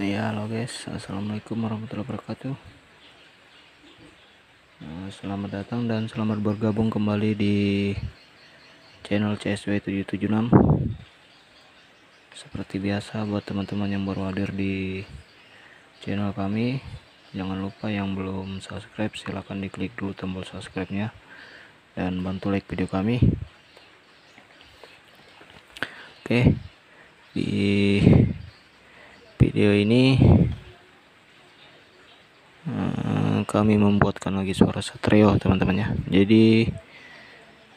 Ya halo guys. Assalamualaikum warahmatullahi wabarakatuh. Eh, Selamat datang dan selamat bergabung kembali di channel CSW 776 Seperti biasa buat teman-teman yang baru hadir di channel kami Jangan lupa yang belum subscribe silahkan diklik dulu tombol subscribe nya Dan bantu like video kami. Oke Di video ini eh, kami membuatkan lagi suara stereo teman-teman ya. Jadi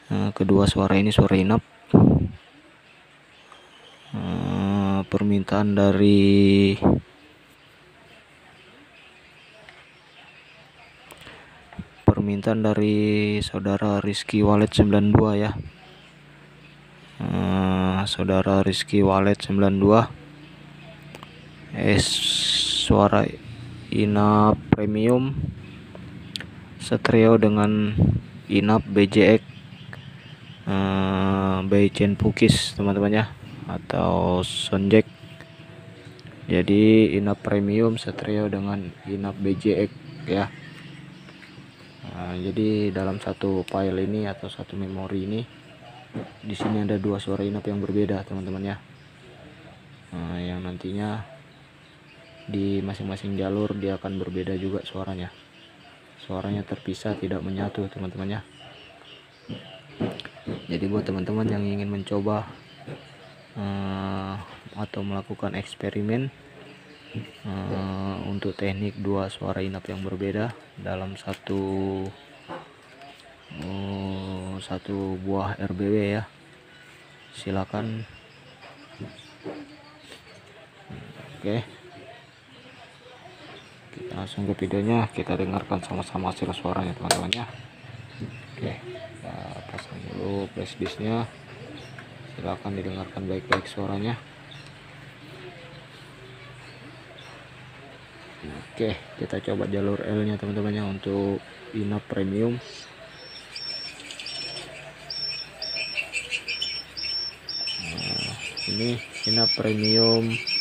eh, kedua suara ini suara inap. Eh, permintaan dari permintaan dari saudara Rizky Wallet 92 ya. Saudara Rizky Wallet 92 es suara inap premium. Stereo dengan inap BJX eh, by Pukis teman-teman ya atau soundjack jadi inap premium stereo dengan inap BJX ya. Nah, jadi dalam satu file ini atau satu memori ini di sini ada dua suara inap yang berbeda teman-teman ya Nah, yang nantinya di masing-masing jalur dia akan berbeda juga suaranya. Suaranya terpisah tidak menyatu teman-teman ya. Jadi buat teman-teman yang ingin mencoba eh, atau melakukan eksperimen eh, untuk teknik dua suara inap yang berbeda dalam satu eh, satu buah RBW ya. Silakan. Oke kita langsung ke videonya. Kita dengarkan sama-sama hasil suaranya teman-teman ya. Oke kita pasang dulu flashdisknya silahkan didengarkan baik-baik suaranya. Oke kita coba jalur L nya teman-teman ya untuk inap premium. Nah, ini inap premium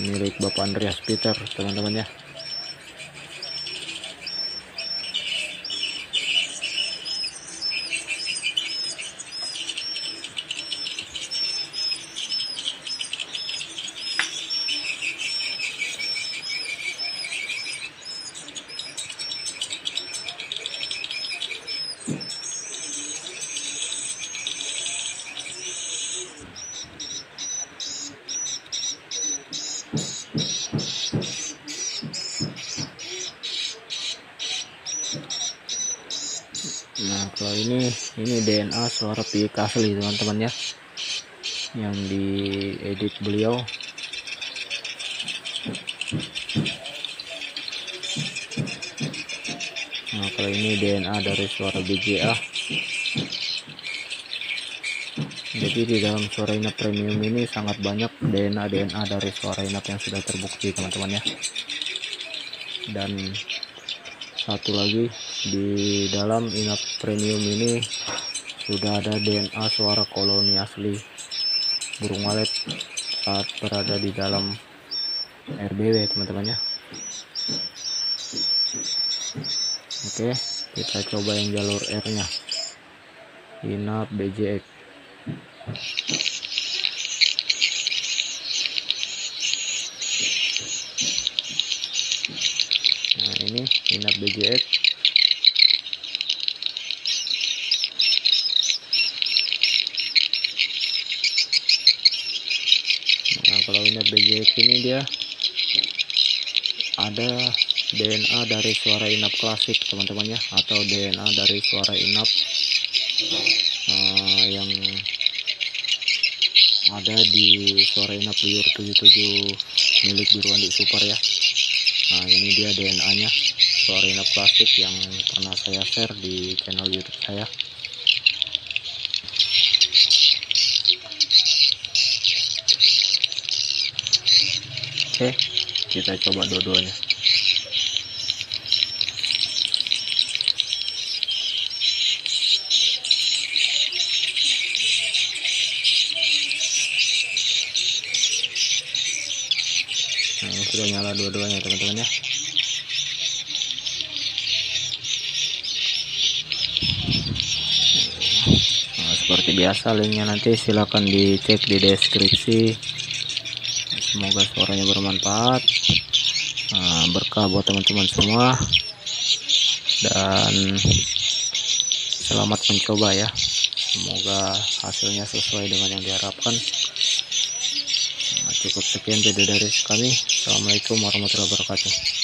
milik Bapak Andreas Peter teman-teman ya DNA suara pik asli teman-teman ya yang diedit beliau. Nah kalau ini DNA dari suara BGA jadi di dalam suara inap premium ini sangat banyak DNA DNA dari suara inap yang sudah terbukti teman-teman ya dan satu lagi di dalam inap premium ini sudah ada DNA suara koloni asli burung walet saat berada di dalam RBW teman-teman ya. Oke kita coba yang jalur R nya inap BJX nah ini inap BJX nah kalau inap BJX ini dia ada DNA dari suara inap klasik teman-teman ya. Atau DNA dari suara inap eh, yang ada di suara inap liur 77 milik Biruandi Super ya. Nah ini dia DNA nya suara inap klasik yang pernah saya share di channel YouTube saya oke kita coba dua-duanya. Nah, sudah nyala dua-duanya teman-teman ya. Nah, seperti biasa linknya nanti silahkan dicek di deskripsi. Semoga suaranya bermanfaat nah, berkah buat teman-teman semua. Dan selamat mencoba ya. Semoga hasilnya sesuai dengan yang diharapkan. Nah, cukup sekian video dari kami. Assalamualaikum warahmatullahi wabarakatuh